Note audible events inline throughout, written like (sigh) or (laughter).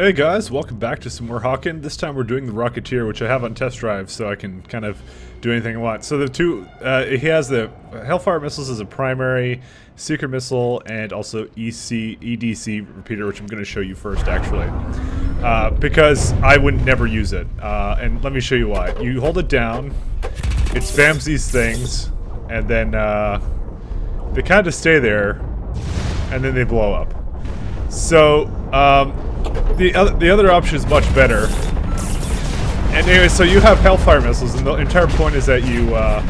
Hey guys, welcome back to some more Hawken. This time we're doing the Rocketeer, which I have on test drive, so I can kind of do anything I want. So the two, uh, he has the Hellfire missiles as a primary, Secret missile, and also EC, EDC repeater, which I'm going to show you first, actually. Uh, because I would never use it. Uh, and let me show you why. You hold it down, it spams these things, and then uh, they kind of stay there, and then they blow up. So, um, the other the other option is much better. And anyway, so you have Hellfire missiles, and the entire point is that you uh,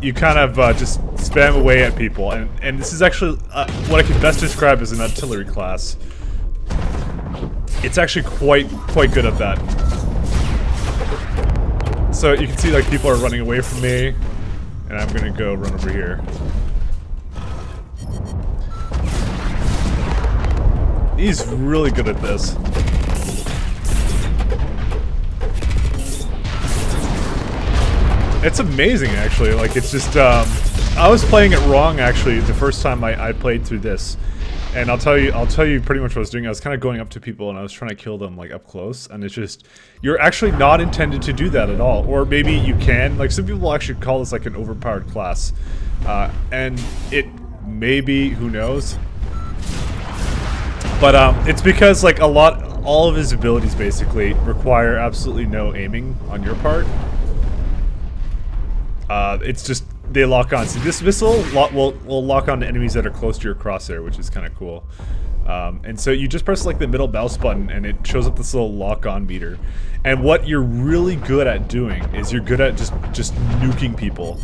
you kind of uh, just spam away at people, and and this is actually uh, what I can best describe as an artillery class. It's actually quite quite good at that. So you can see like people are running away from me, and I'm gonna go run over here. He's really good at this. It's amazing, actually. Like, it's just, um, I was playing it wrong, actually, the first time I, I played through this. And I'll tell you, I'll tell you pretty much what I was doing. I was kind of going up to people and I was trying to kill them, like, up close. And it's just, you're actually not intended to do that at all. Or maybe you can. Like, some people actually call this, like, an overpowered class. Uh, and it maybe, who knows, but um, it's because like a lot, all of his abilities basically require absolutely no aiming on your part. Uh, it's just they lock on. See, this missile lo will will lock on to enemies that are close to your crosshair, which is kind of cool. Um, and so you just press like the middle mouse button and it shows up this little lock on meter. And what you're really good at doing is you're good at just just nuking people.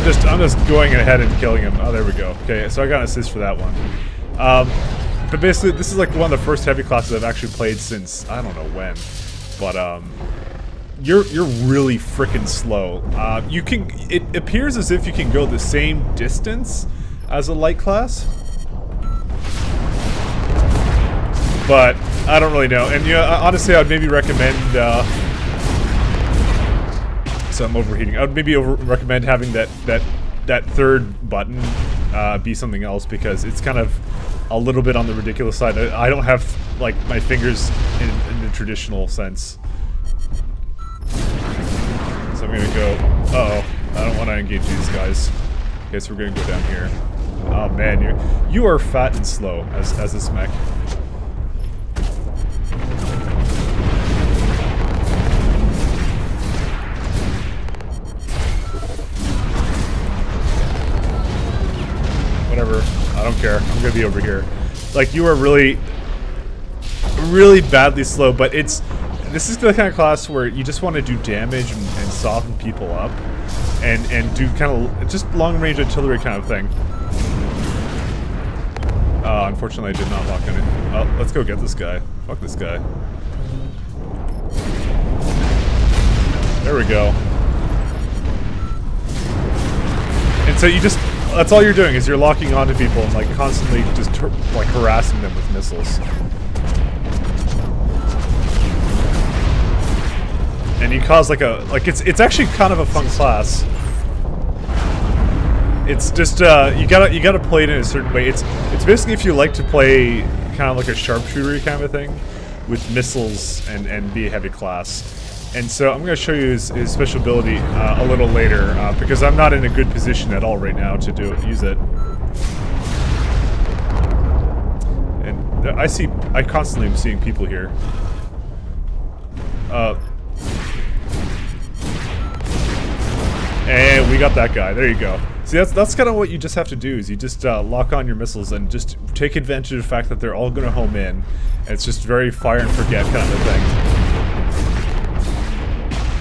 I'm just I'm just going ahead and killing him. Oh, there we go. Okay, so I got an assist for that one. Um, but basically, this is like one of the first heavy classes I've actually played since I don't know when. But um, you're you're really freaking slow. Uh, you can. It appears as if you can go the same distance as a light class. But I don't really know. And yeah, honestly, I'd maybe recommend. Uh, I'm overheating. I would maybe over recommend having that that that third button uh, be something else because it's kind of a little bit on the ridiculous side. I, I don't have like my fingers in, in, the traditional sense. So I'm gonna go. Uh oh, I don't want to engage these guys. Okay, so we're gonna go down here. Oh man, you you are fat and slow as as this mech. Don't care. I'm gonna be over here. Like, you are really, really badly slow, but it's, this is the kind of class where you just want to do damage and, and soften people up and, and do kind of, just long-range artillery kind of thing. Uh, unfortunately, I did not lock in it. Oh, let's go get this guy. Fuck this guy. There we go. And so you just that's all you're doing is you're locking onto people and like constantly just like harassing them with missiles. And you cause like a like it's it's actually kind of a fun class. It's just uh, you gotta you gotta play it in a certain way. It's it's basically if you like to play kind of like a sharpshooter kind of thing with missiles and and be a heavy class. And so I'm going to show you his, his special ability uh, a little later, uh, because I'm not in a good position at all right now to do use it. And I see, I constantly am seeing people here. Uh, and we got that guy, there you go. See, that's that's kind of what you just have to do, is you just uh, lock on your missiles and just take advantage of the fact that they're all going to home in. It's just very fire and forget kind of thing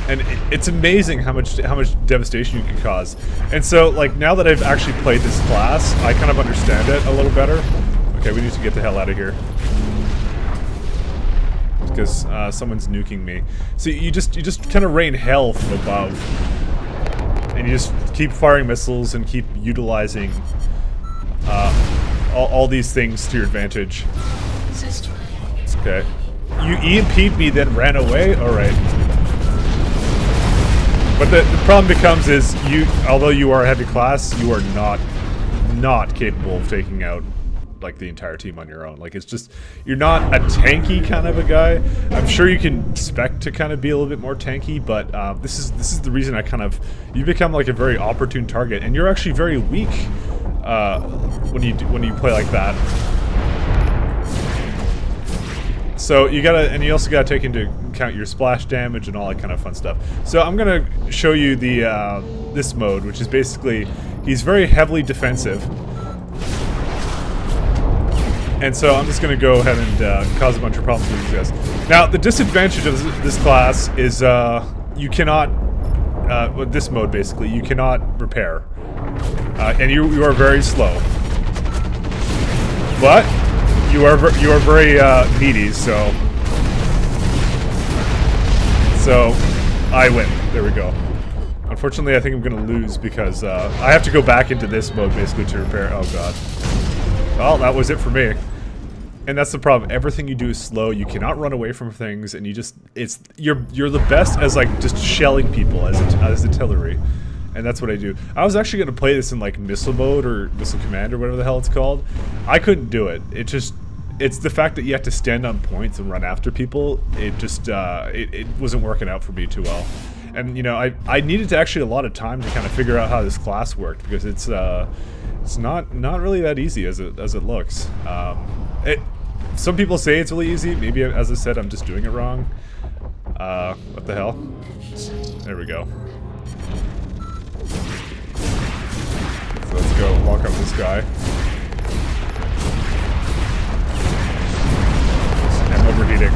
and it's amazing how much how much devastation you can cause. And so, like now that I've actually played this class, I kind of understand it a little better. Okay, we need to get the hell out of here because uh, someone's nuking me. So you just you just kind of rain hell from above, and you just keep firing missiles and keep utilizing uh, all, all these things to your advantage. Okay. You EMP'd me, then ran away? Alright. But the, the problem becomes is you, although you are a heavy class, you are not, not capable of taking out like the entire team on your own. Like it's just you're not a tanky kind of a guy. I'm sure you can expect to kind of be a little bit more tanky, but uh, this is this is the reason I kind of you become like a very opportune target, and you're actually very weak uh, when you do, when you play like that. So you gotta, and you also gotta take into account your splash damage and all that kind of fun stuff. So I'm gonna show you the uh, this mode, which is basically he's very heavily defensive. And so I'm just going to go ahead and uh, cause a bunch of problems with these guys. Now, the disadvantage of this class is uh, you cannot, uh, with this mode basically, you cannot repair. Uh, and you, you are very slow. But, you are, you are very uh, needy, so... So, I win. There we go. Unfortunately, I think I'm to lose because uh, I have to go back into this mode basically to repair. Oh god. Well, that was it for me. And that's the problem. Everything you do is slow. You cannot run away from things, and you just it's you're you're the best as like just shelling people as as artillery, and that's what I do. I was actually gonna play this in like missile mode or missile command or whatever the hell it's called. I couldn't do it. It just it's the fact that you have to stand on points and run after people. It just uh, it, it wasn't working out for me too well. And you know, I I needed to actually a lot of time to kind of figure out how this class worked because it's uh it's not not really that easy as it as it looks. Um, it, some people say it's really easy. Maybe, as I said, I'm just doing it wrong. Uh, what the hell? There we go. Let's go walk up this guy. I'm overheating.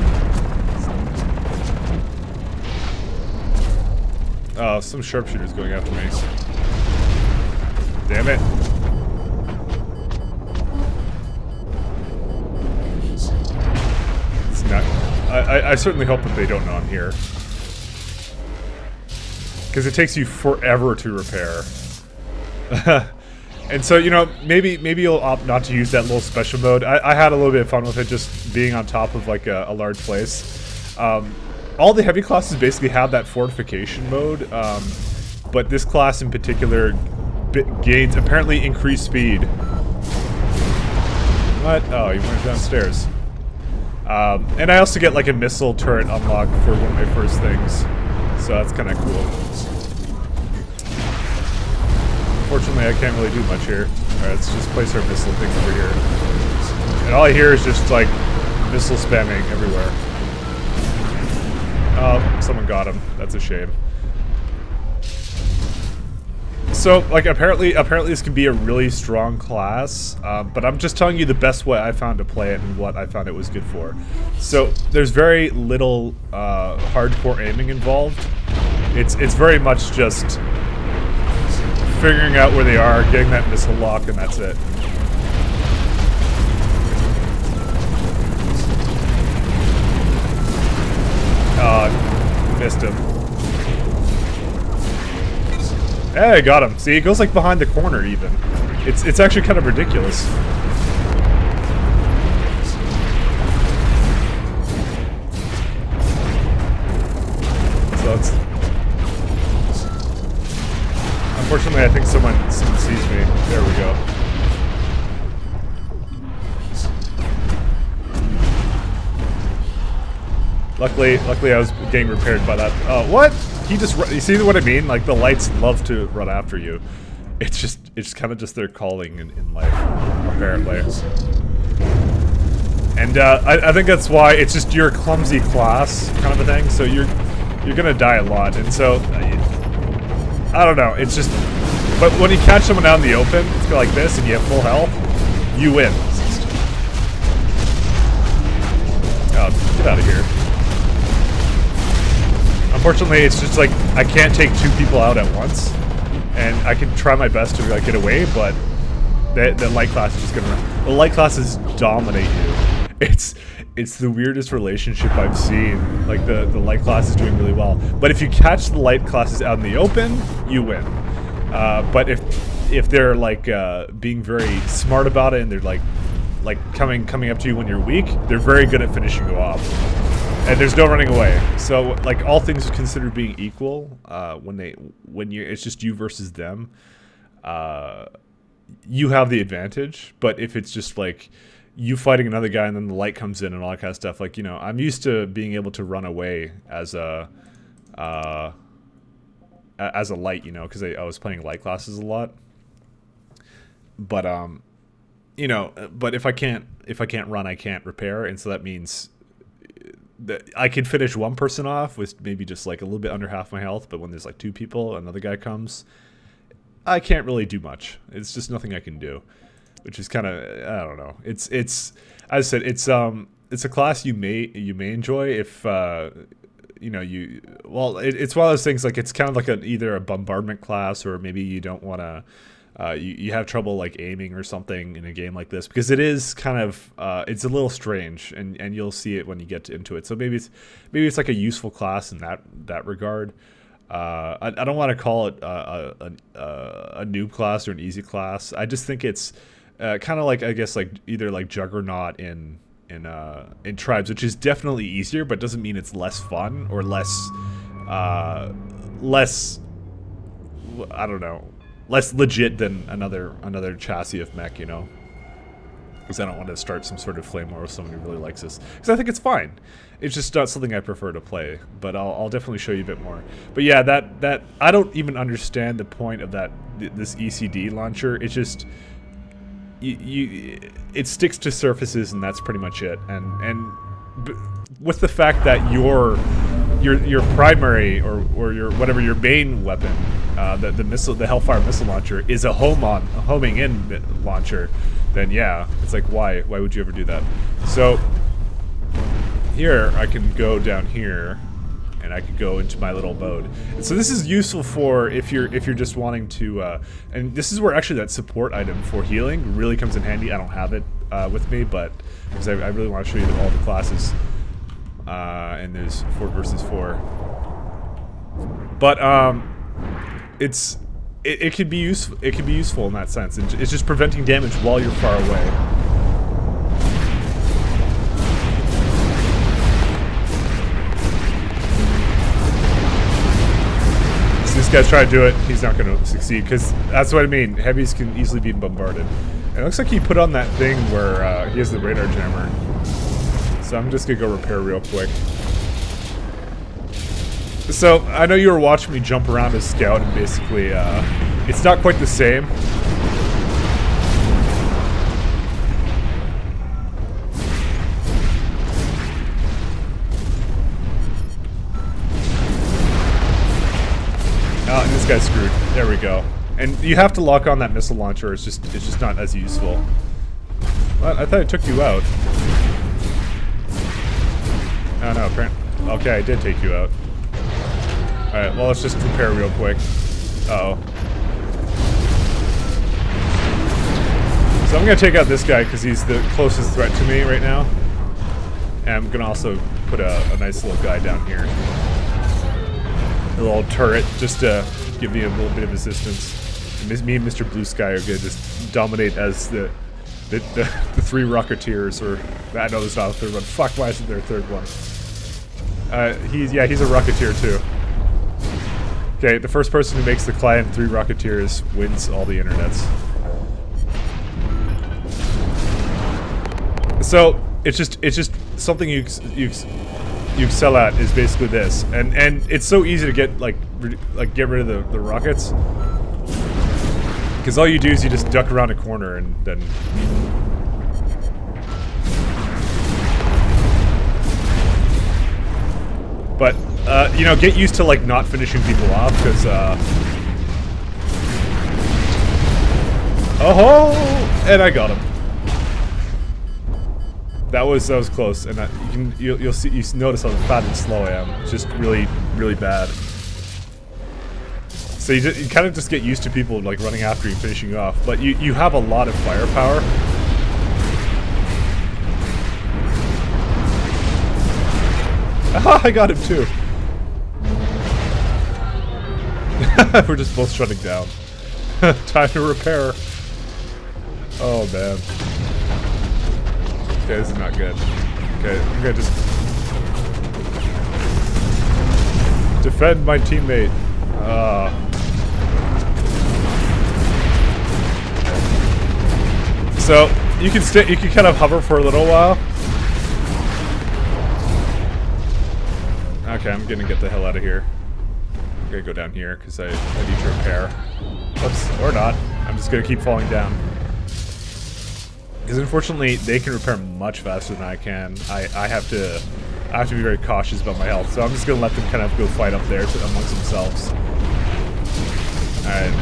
Oh, some sharpshooters going after me. Damn it. It's not- I, I certainly hope that they don't know I'm here. Because it takes you forever to repair. (laughs) and so, you know, maybe maybe you'll opt not to use that little special mode. I, I had a little bit of fun with it just being on top of like a, a large place. Um, all the heavy classes basically have that fortification mode, um, but this class in particular gains apparently increased speed. What? Oh, he went downstairs. Um, and I also get like a missile turret unlocked for one of my first things. So that's kind of cool. Unfortunately, I can't really do much here. Alright, let's just place our missile thing over here. And all I hear is just like missile spamming everywhere. Oh, someone got him. That's a shame. So, like, apparently, apparently this can be a really strong class, uh, but I'm just telling you the best way I found to play it and what I found it was good for. So, there's very little uh, hardcore aiming involved. It's it's very much just figuring out where they are, getting that missile lock, and that's it. Uh, missed him. Hey, got him. See, it goes like behind the corner even. It's it's actually kind of ridiculous. So it's Unfortunately, I think someone, someone sees me. There we go. Luckily, luckily I was getting repaired by that. Uh, what? he just you see what I mean? Like the lights love to run after you. It's just it's kind of just their calling in, in life, apparently. And uh, I, I think that's why it's just your clumsy class kind of a thing. So you're you're gonna die a lot, and so I don't know. It's just, but when you catch someone out in the open, it's like this, and you have full health, you win. Oh, get out of here. Unfortunately, it's just like I can't take two people out at once, and I can try my best to like get away, but the, the light class is just gonna run the light classes dominate you. (laughs) It's it's the weirdest relationship I've seen. Like the the light class is doing really well, but if you catch the light classes out in the open, you win. Uh, but if if they're like uh, being very smart about it and they're like like coming coming up to you when you're weak, they're very good at finishing you off. and there's no running away. So like all things considered being equal, uh, when they when you it's just you versus them, uh, you have the advantage. But if it's just like you fighting another guy and then the light comes in and all that kind of stuff, like you know, I'm used to being able to run away as a uh, as a light, you know, because I, I was playing light classes a lot. But um, you know, but if I can't if I can't run, I can't repair, and so that means that I can finish one person off with maybe just like a little bit under half my health. But when there's like two people, another guy comes, I can't really do much. It's just nothing I can do, which is kind of I don't know. It's it's as I said, it's um it's a class you may you may enjoy if uh, you know you well it, it's one of those things like it's kind of like an either a bombardment class or maybe you don't want to uh, you, you have trouble like aiming or something in a game like this because it is kind of uh, it's a little strange and, and you'll see it when you get into it. So maybe it's maybe it's like a useful class in that that regard. Uh, I, I don't want to call it a, a, a, a, noob class or an easy class. I just think it's uh, kind of like I guess like either like Juggernaut in in uh, in tribes, which is definitely easier, but doesn't mean it's less fun or less uh, less I don't know less legit than another another chassis of mech, you know. Because I don't want to start some sort of flame war with someone who really likes this. Because I think it's fine. It's just not something I prefer to play. But I'll, I'll definitely show you a bit more. But yeah, that that I don't even understand the point of that this ECD launcher. It's just you, you it sticks to surfaces and that's pretty much it. And and with the fact that your your your primary or or your whatever your main weapon, uh, the the missile the Hellfire missile launcher is a home on a homing in launcher, then yeah, it's like why why would you ever do that? So here I can go down here and I could go into my little mode. So this is useful for if you're if you're just wanting to, uh, and this is where actually that support item for healing really comes in handy. I don't have it uh, with me, but because I, I, really want to show you all the classes. Uh, and there's four versus four. But um, it's it, it could be useful. It could be useful in that sense. It's just preventing damage while you're far away. Guy's trying to do it, he's not going to succeed, because that's what I mean. Heavies can easily be bombarded. It looks like he put on that thing where uh, he has the radar jammer. So I'm just going to go repair real quick. So, I know you were watching me jump around as Scout, and basically, uh, it's not quite the same. This guy's screwed. There we go. And you have to lock on that missile launcher. It's just it's just not as useful. I thought it took you out. Oh no, apparently. Okay, I did take you out. Alright, well let's just repair real quick. Uh oh So I'm gonna take out this guy because he's the closest threat to me right now. And I'm gonna also put a, a nice little guy down here. A little turret just to give me a little bit of assistance. Me and Mr. Blue Sky are gonna just dominate as the the, the, the three Rocketeers, or I know there's not a third one. Fuck, why isn't there a third one? Uh, he's yeah, he's a Rocketeer too. Okay, the first person who makes the client three Rocketeers wins all the internets. So it's just it's just something you you you excel at is basically this, and and it's so easy to get like like get rid of the the rockets because all you do is you just duck around a corner and then. But uh, you know, get used to like not finishing people off because. Uh, oh, and I got him. That was that was close, and that, you can you'll, you'll see you notice how fast and slow I am. It's just really really bad. So you, just, you kind of just get used to people like running after you, finishing you off. But you you have a lot of firepower. Ah, (laughs) I got him too. (laughs) We're just both shutting down. (laughs) Time to repair. Oh man. Okay, this is not good. Okay, I'm gonna just... Defend my teammate. Uh. So you can stay. You can kind of hover for a little while. Okay, I'm gonna get the hell out of here. I'm gonna go down here because I, I need to repair. Oops, or not. I'm just gonna keep falling down. Because unfortunately, they can repair much faster than I can. I, I have to I have to be very cautious about my health, so I'm just gonna let them kind of go fight up there to, amongst themselves. Alright.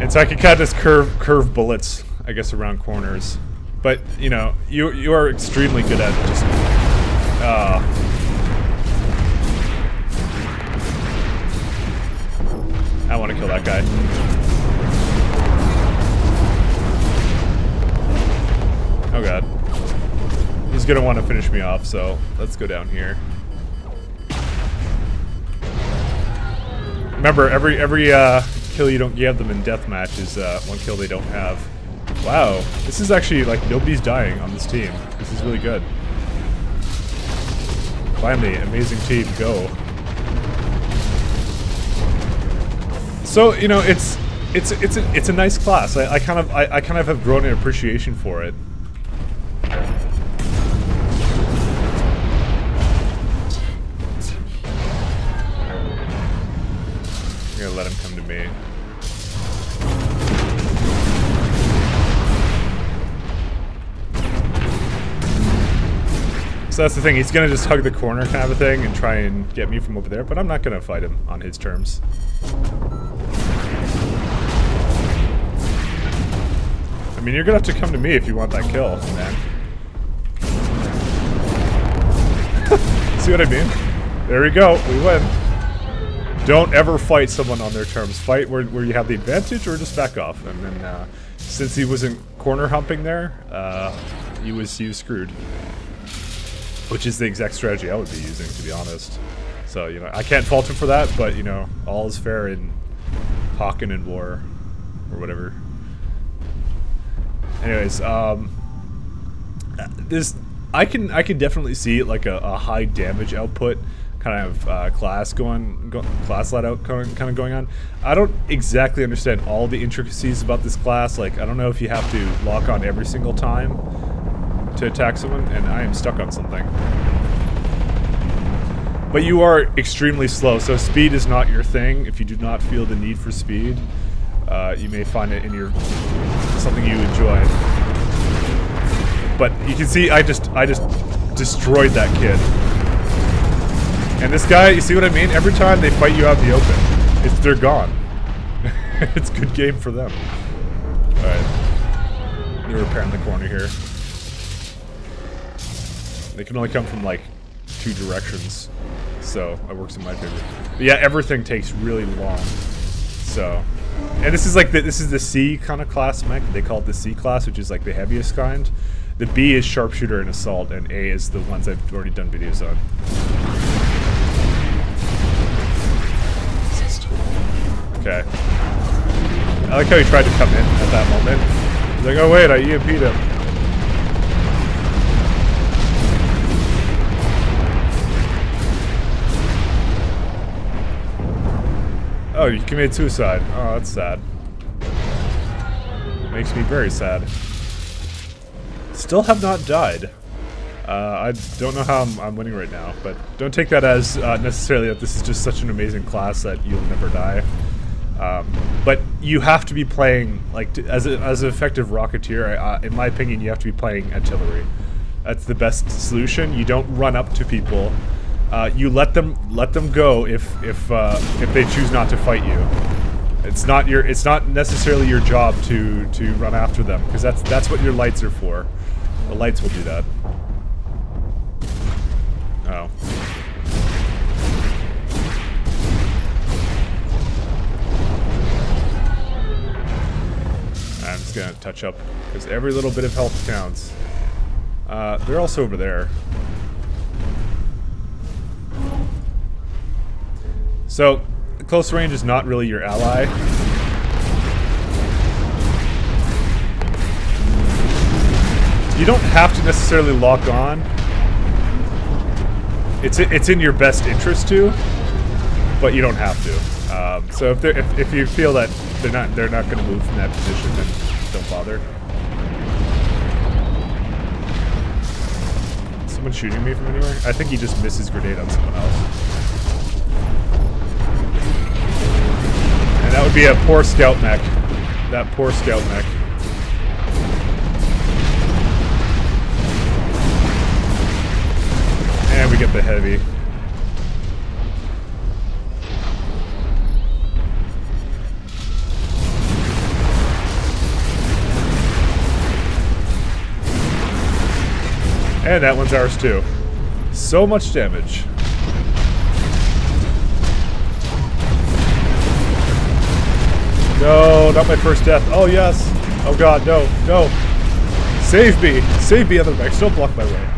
And so I can kind of just curve curve bullets, I guess, around corners. But you know, you you are extremely good at just uh, I want to kill that guy. Oh god. He's gonna want to finish me off, so let's go down here. Remember, every every uh, kill you don't give them in deathmatch is uh, one kill they don't have. Wow, this is actually like nobody's dying on this team. This is really good. Finally, amazing team, go. So you know, it's it's it's a, it's a nice class. I, I kind of I, I kind of have grown an appreciation for it. I'm gonna let him come to me. So that's the thing, he's gonna just hug the corner kind of a thing and try and get me from over there, but I'm not gonna fight him on his terms. I mean, you're gonna have to come to me if you want that kill, man. (laughs) See what I mean? There we go, we win. Don't ever fight someone on their terms. Fight where, where you have the advantage or just back off. And then, uh, since he wasn't corner humping there, uh, he was, he was screwed. Which is the exact strategy I would be using, to be honest. So, you know, I can't fault him for that, but, you know, all is fair in Hawken and War, or whatever. Anyways, um, this I can I can definitely see like a, a high damage output kind of uh, class going go, class layout kind of going on. I don't exactly understand all the intricacies about this class. Like I don't know if you have to lock on every single time to attack someone, and I am stuck on something. But you are extremely slow, so speed is not your thing. If you do not feel the need for speed, uh, you may find it in your something you enjoy. But you can see I just I just destroyed that kid. And this guy, you see what I mean? Every time they fight you out in the open, it's they're gone. (laughs) it's good game for them. Alright. They're repairing the corner here. They can only come from like two directions. So it works in my favor. But yeah, everything takes really long. So and this is like the, this is the C kind of class mech. They call it the C class, which is like the heaviest kind. The B is sharpshooter and assault, and A is the ones I've already done videos on. Okay. I like how he tried to come in at that moment. He's like, oh wait, I EMP'd him. Oh, you committed suicide. Oh, that's sad. Makes me very sad. Still have not died. Uh, I don't know how I'm, I'm, winning right now, but don't take that as uh, necessarily that this is just such an amazing class that you'll never die. Um, but you have to be playing, like, as, a, as an effective Rocketeer, in my opinion, you have to be playing artillery. That's the best solution. You don't run up to people uh, you let them let them go if if uh, if they choose not to fight you. It's not your it's not necessarily your job to to run after them because that's that's what your lights are for. The lights will do that. Oh. I'm just gonna touch up because every little bit of health counts. Uh, they're also over there. So, close range is not really your ally. You don't have to necessarily lock on. It's it's in your best interest to, but you don't have to. Um, so if, if if you feel that they're not they're not going to move from that position, then don't bother. Someone shooting me from anywhere? I think he just misses grenade on someone else. And that would be a poor scout mech. That poor scout mech. And we get the heavy. And that one's ours too. So much damage. No, not my first death. Oh yes. Oh god, no, no. Save me. Save me, other mechs. Don't block my way.